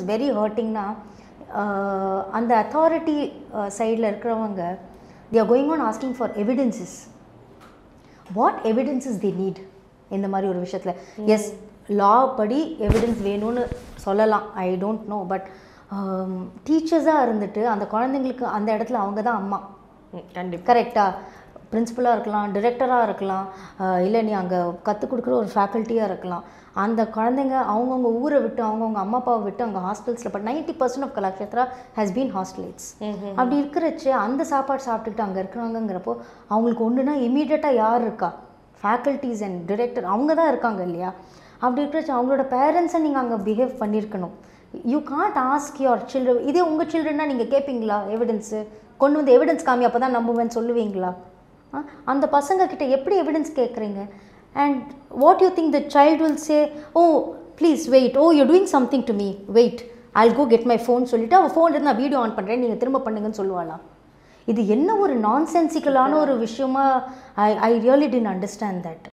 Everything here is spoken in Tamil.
வெரி ஹர்ட்டிங்னா அந்த அத்தாரிட்டி சைடில் இருக்கிறவங்க they are going on asking for evidences. What evidences they need இந்த மாதிரி ஒரு விஷயத்தில். எஸ் லா படி எவிடன்ஸ் வேணும்னு சொல்லலாம். ஐ டோன்ட் நோ பட் டீச்சர்ஸாக இருந்துட்டு அந்த குழந்தைங்களுக்கு அந்த இடத்துல அவங்க தான் அம்மா. கண்டிப்பாக கரெக்டா பிரின்சிபலாக இருக்கலாம் டிரெக்டராக இருக்கலாம் இல்லை நீ அங்கே கற்றுக் கொடுக்குற ஒரு ஃபேக்கல்ட்டியாக இருக்கலாம். அந்த குழந்தைங்க அவங்கவுங்க ஊரை விட்டு அவங்கவுங்க அம்மா அப்பாவை விட்டு அங்கே ஹாஸ்டல்ஸில் but ninety percent of Kalakshetra has been hostelites அப்படி இருக்கிறச்சு அந்த சாப்பாடு சாப்பிட்டுக்கிட்டு அங்கே இருக்கிறாங்கங்கிறப்போ அவங்களுக்கு ஒன்றுனா இமீடியட்டாக யார் இருக்கா? ஃபேக்கல்ட்டிஸ் அண்ட் டிரெக்டர் அவங்க தான் இருக்காங்க இல்லையா? அப்படி இருக்கிறச்சு அவங்களோட பேரண்ட்ஸை நீங்கள் அங்கே பிஹேவ் பண்ணியிருக்கணும் you can't ask your children இதே உங்கள் சில்ட்ரன்னா நீங்கள் கேட்பீங்களா எவிடன்ஸு கொண்டு வந்து எவிடன்ஸ் காமி அப்போ தான் நம்புவேன்னு சொல்லுவீங்களா? அந்த பசங்கக்கிட்ட எப்படி எவிடன்ஸ் கேட்குறீங்க and what you think the child will say oh please wait oh you doing something to me wait I'll go get my phone சொல்லிவிட்டு அவள் ஃபோன் நான் வீடியோ ஆன் பண்ணுறேன் நீங்கள் திரும்ப பண்ணுங்கன்னு சொல்லுவாளா இது என்ன ஒரு நான்சென்சிக்கலான ஒரு விஷயமா? I I really didn't understand that